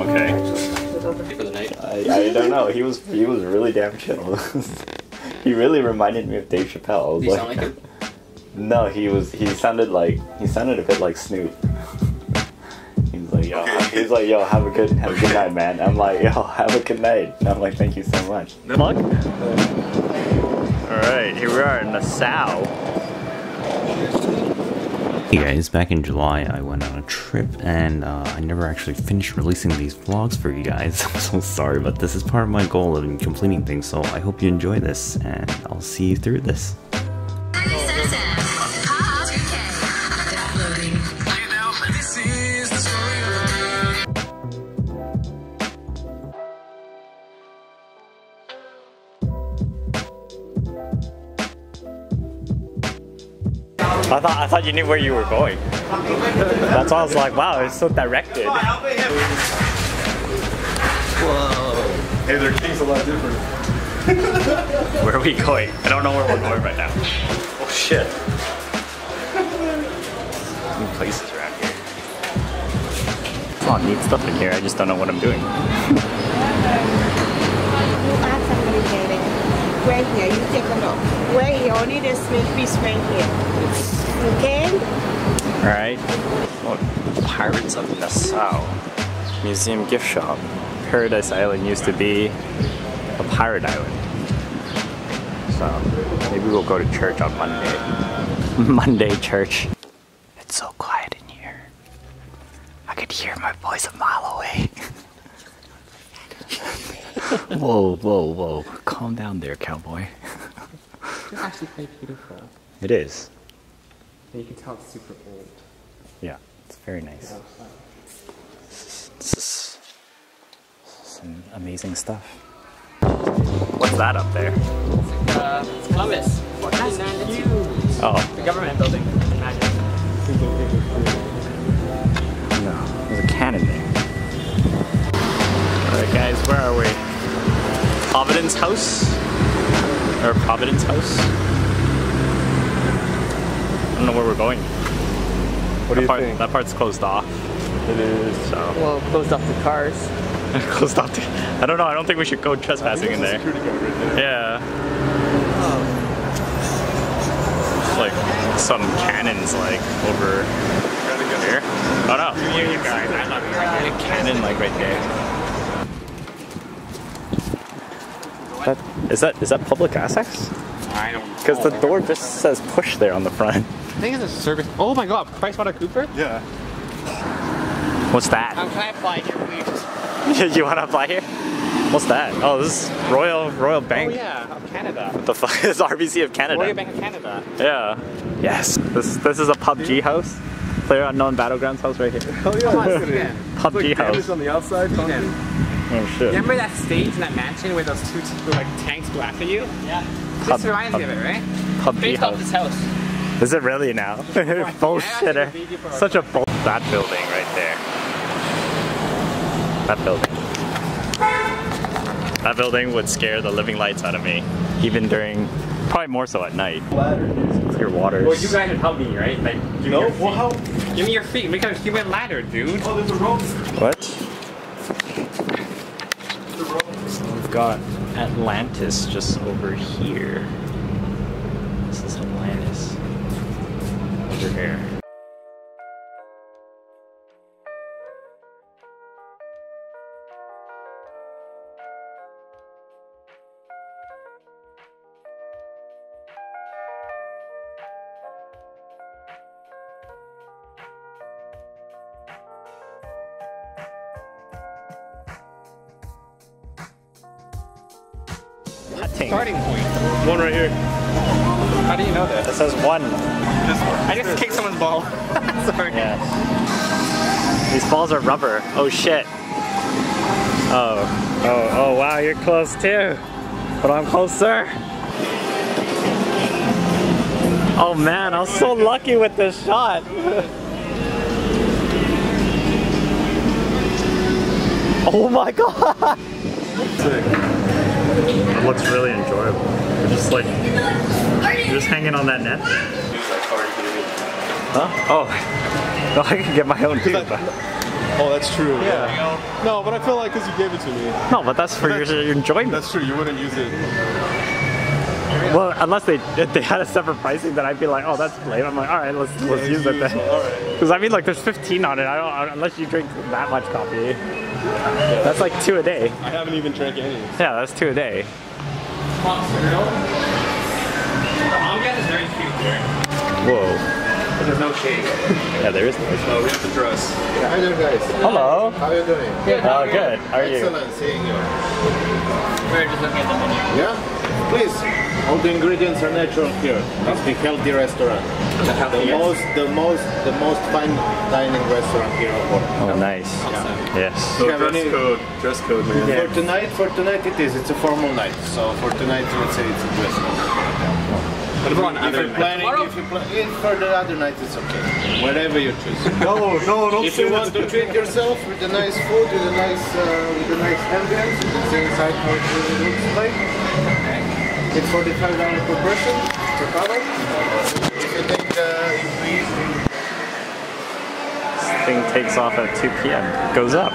Okay. For the night. I, I don't know. He was he was really damn chill. he really reminded me of Dave Chappelle. I was Do sound like him? No, he was. He sounded like he sounded a bit like Snoop. He was like, yo, Okay. he's like, yo, have a good, have a good night, man. I'm like, yo, have a good night. And I'm like, thank you so much. Look. All right, here we are in Nassau. Hey guys, back in July I went on a trip and uh, I never actually finished releasing these vlogs for you guys. I'm so sorry, but this is part of my goal of completing things, so I hope you enjoy this and I'll see you through this. I thought I thought you knew where you were going. That's why I was like, wow, it's so directed. Whoa. Hey, their king's a lot different. Where are we going? I don't know where we're going right now. Oh shit. New places around here. There's a lot of neat stuff in here. I just don't know what I'm doing. Right here. You take a look. Right here, only this small piece right here. Okay? Alright. Oh, Pirates of Nassau. Museum gift shop. Paradise Island used to be a pirate island. So maybe we'll go to church on Monday. Monday church. It's so quiet in here. I could hear my voice a mile away. whoa, whoa, whoa. Calm down there, cowboy. It's actually quite beautiful. It is. And you can tell it's super old. Yeah, it's very nice. This is some amazing stuff. What's that up there? Uh, it's Columbus. That's huge. Oh, The government building. Imagine. no, there's a cannon there. Alright, guys, where are we? Providence House? Or Providence House? I don't know where we're going. What do That, you part, think? that part's closed off. It is. So, Well, closed off the cars. closed off. To, I don't know, I don't think we should go trespassing in there. Right there. Yeah. There's like some cannons like over here. Oh no, you, you guys. I'm not a cannon like right there. That, is that is that public access? I don't Because the door just says push there on the front. I think it's a service. Oh my god, Pricewater Cooper? Yeah. What's that? Um, can I apply here, please? you want to apply here? What's that? Oh, this is Royal Royal Oh Bank. yeah, of Canada. What the fuck is RBC of Canada? Royal Bank of Canada. Yeah. Yes. This this is a PUBG house. Player Unknown Battlegrounds house right here. Hell yeah. Come on, look at it. Steven. It's like PUBG house. on the outside. Concrete. Oh shit. Remember that stage in that mansion where those two t- like tanks go after you? Yeah. Pub- This reminds me of it, right? PUBG Based off house. this house. Is it really now? Bullshitter. video Such a bull. That building right there. That building. That building would scare the living lights out of me, even during, probably more so at night. Your waters. Well, you guys would help me, right? Like, give me No? your Well, feet. how? Give me your feet. Make a human ladder, dude. Oh, there's a rope. What? There's a rope. We've got Atlantis just over here. Starting point. One right here. How do you know that? It says one. This one. I just kicked someone's ball. Sorry. Yeah. These balls are rubber. Oh shit. Oh. Oh, oh wow, you're close too. But I'm closer. Oh man, I was so lucky with this shot. oh my god. Sick. It looks really enjoyable. You're just like, you're just hanging on that net. Huh? Oh. No, I can get my own too. but- Oh, that's true. Yeah. No, but I feel like because you gave it to me. No, but that's for your, your enjoyment. That's true. You wouldn't use it. Well, unless they if they had a separate pricing, then I'd be like, oh, that's lame. I'm like, all right, let's let's use it then. All right. Because I mean, like, there's 15 on it. I don't unless you drink that much coffee. That's like two a day. I haven't even drank any. Yeah, that's two a day. Amgat is very cute here. Whoa. But there's no shade. Yeah, there is no. Oh, we have to dress. Hi there, guys. Hello. How are you doing? Good. Oh, good. How are you? Excellent seeing you. We're just looking at the menu. Yeah? Please. All the ingredients are natural here. Must be healthy restaurant. The most, the most, the most fine dining restaurant here of all. Oh, nice. Yes. So dress any- code. Dress code, man. For tonight, for tonight it is. It's a formal night. So for tonight, let's say it's a dress code. What about If you're planning, if you plan, if for the other night, it's okay. Whatever you choose. No, no, don't If you want to treat yourself with a nice food, with a nice, uh, with a nice ambience, you can see inside how it really looks like. It's forty-five dollars per person per cover. If you take the increase, This thing takes off at 2 p.m. Goes up.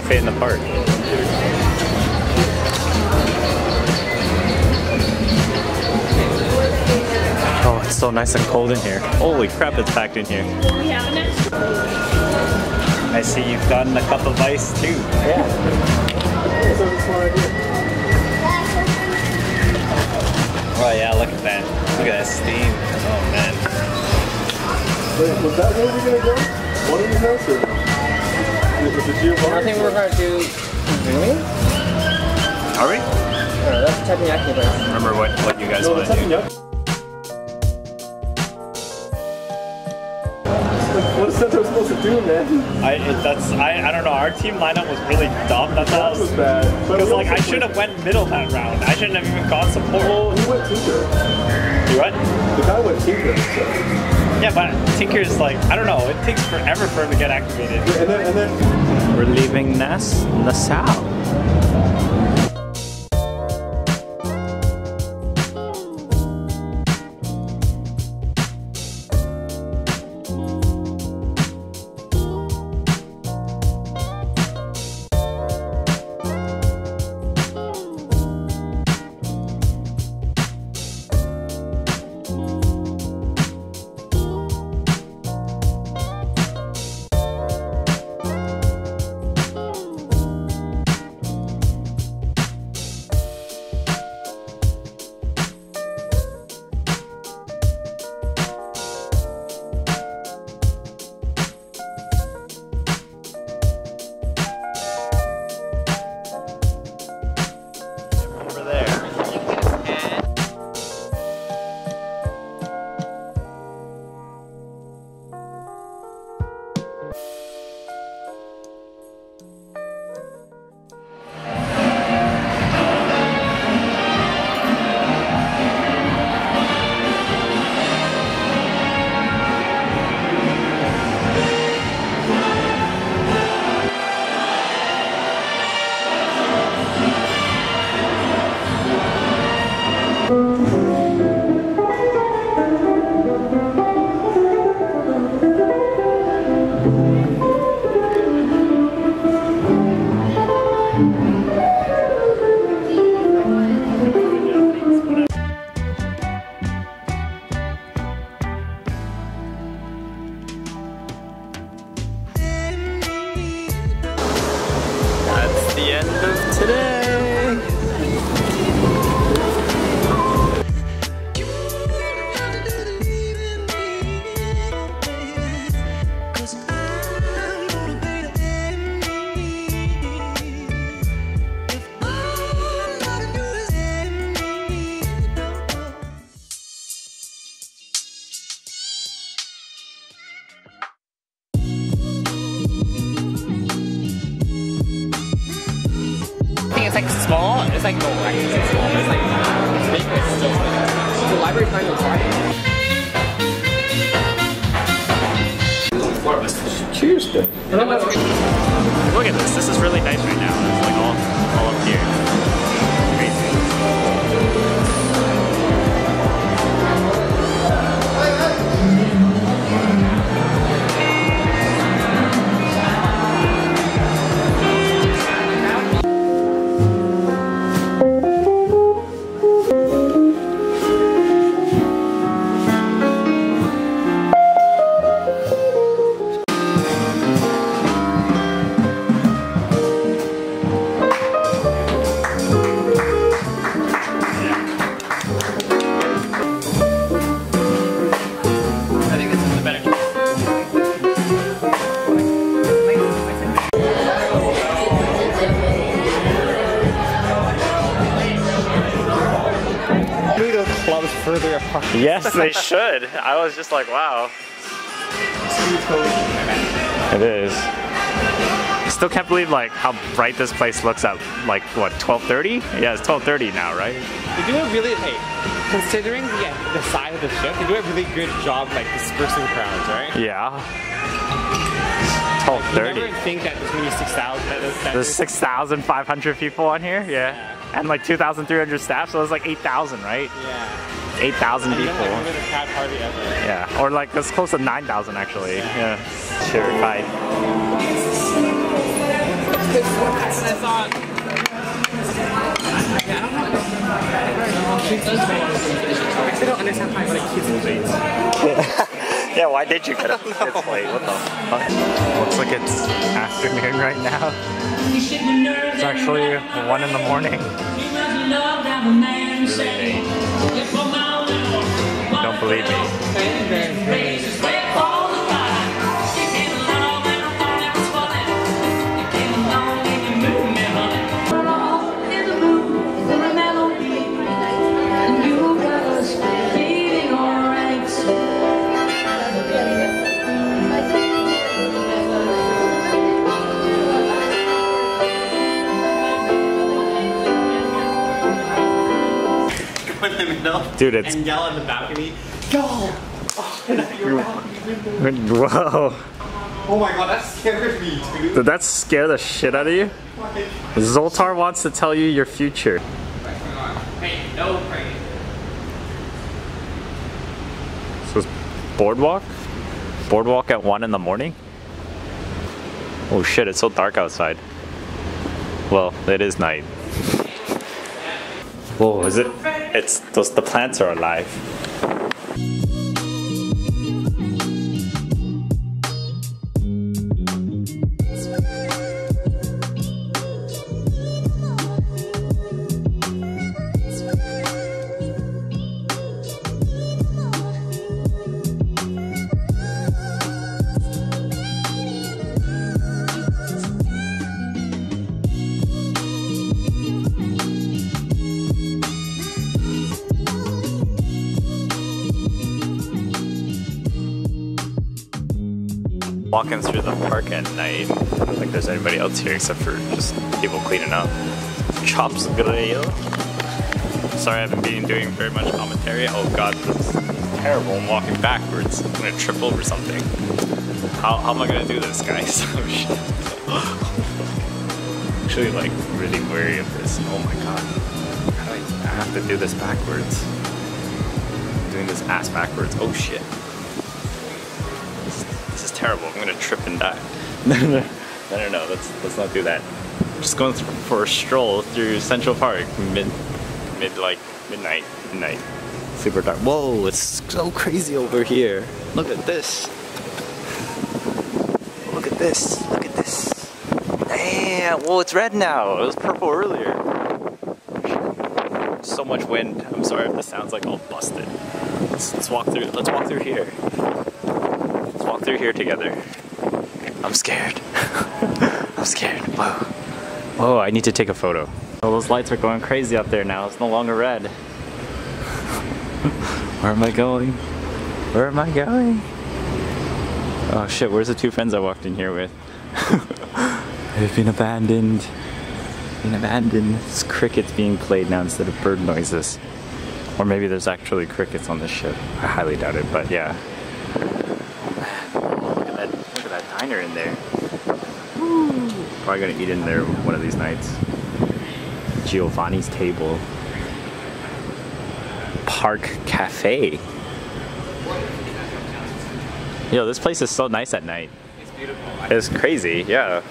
Cafe in the park. Oh, it's so nice and cold in here. Holy crap, it's packed in here. I see you've gotten a cup of ice too. Oh yeah, look at that. Look at that steam. Oh man. Wait, was that where we're gonna go? One of these house I think we're going to Izumi. Are we? No, that's teppanyaki, but Remember what, what you guys No, want to do. What is Centaur supposed to do, man? I it, that's I, I don't know. Our team lineup was really dumb. That's. That was bad. Because like I should have went middle that round. I shouldn't have even gone support. Well, he went Tinker. You what? The guy went Tinker. So. Yeah, but Tinker's like I don't know. It takes forever for him to get activated. And then, and then We're leaving Nas Nassau. I think it's like small. It's like no, actually it's small. But it's like it's make it still. The library's not even parking. Tuesday. Look at this. This is really nice right now. It's like all, all up here. Yes, they should. I was just like, wow. It is. I still can't believe like how bright this place looks at like what 12:30? Yeah, it's 12:30 now, right? They do a really, hey, considering yeah, the size of the ship, they do a really good job like dispersing crowds, right? Yeah. You never 12:30. think that there's gonna be 6,000. That, that, There's 6,500 people on here. Yeah. And like 2,300 staff, so it's like 8,000, right? Yeah. 8,000 people. like the crowd hardly ever. Yeah, or like it's close to 9,000 actually. Yeah. Sure, bye. I thought. I still don't understand how like kids late. Yeah, why did you get up? It's late. What the fuck? Looks like it's afternoon right now. It's actually one in the morning. Really late. Believe me. Go in the middle Dude, it's and yell at the balcony. Whoa. Oh my god, that scared me, dude. Did that scare the shit out of you? Zoltar wants to tell you your future. Hey, no praying. So it's boardwalk? Boardwalk at 1 in the morning? Oh shit, it's so dark outside. Well, it is night. Whoa, is it? It's those the plants are alive. Walking through the park at night, I don't think there's anybody else here except for just people cleaning up. Chops Grille. Sorry, I haven't been doing very much commentary. Oh god, this is terrible. I'm walking backwards. I'm gonna trip over something. How, how am I gonna do this, guys? Oh. Actually, like really wary of this. Oh my god. I have to do this backwards. I'm doing this ass backwards. Oh shit. Terrible. I'm gonna trip and die. no, no, no, no, no. Let's let's not do that. I'm just going for a stroll through Central Park, mid, mid like midnight, midnight. Super dark. Whoa, it's so crazy over here. Look at this. Look at this. Look at this. Damn. Whoa, it's red now. It was purple earlier. So much wind. I'm sorry if this sounds like all busted. Let's, let's walk through. Let's walk through here. Let's through here together. I'm scared. I'm scared. Whoa. Whoa, I need to take a photo. Oh, those lights are going crazy up there now. It's no longer red. Where am I going? Where am I going? Oh shit, where's the two friends I walked in here with? They've been abandoned. Been abandoned. It's crickets being played now instead of bird noises. Or maybe there's actually crickets on this ship. I highly doubt it, but yeah. Look at that, look at that diner in there. Woo. Probably gonna eat in there one of these nights. Giovanni's table. Park Cafe. Yo, this place is so nice at night. It's beautiful. It's crazy, yeah.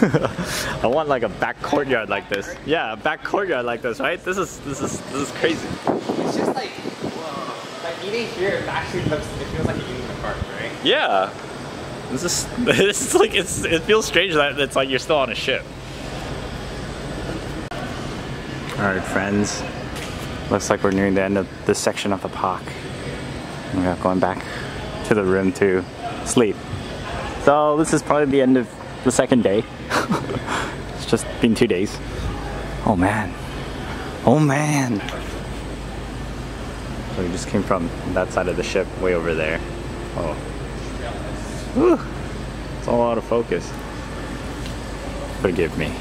I want like a back courtyard like this. Yeah, a back courtyard like this, right? This is this is this is crazy. It's just like, like eating here, it actually looks, it feels like you're eating in the park, right? Yeah. This is this is like it's it feels strange that it's like you're still on a ship. Alright friends. Looks like we're nearing the end of this section of the park. We're going back to the room to sleep. So this is probably the end of the second day. it's just been two days. Oh man. Oh man. We just came from that side of the ship way over there. Oh. Whew. It's all out of focus. Forgive me.